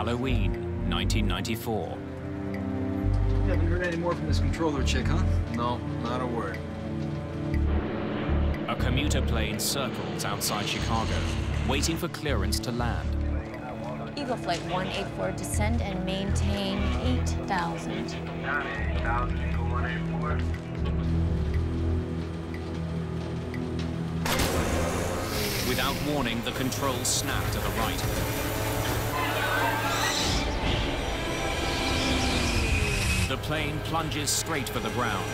Halloween, 1994. You haven't heard any more from this controller chick, huh? No, not a word. A commuter plane circles outside Chicago, waiting for clearance to land. Eagle Flight 184, descend and maintain 8,000. Without warning, the controls snap to the right. The plane plunges straight for the ground.